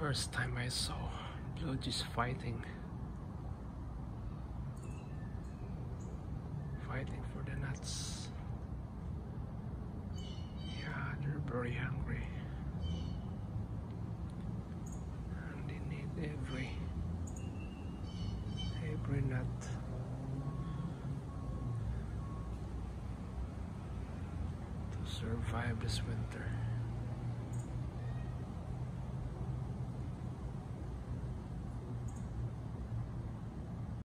first time I saw blue jays fighting. Fighting for the nuts. Yeah, they're very hungry. And they need every every nut. To survive this winter.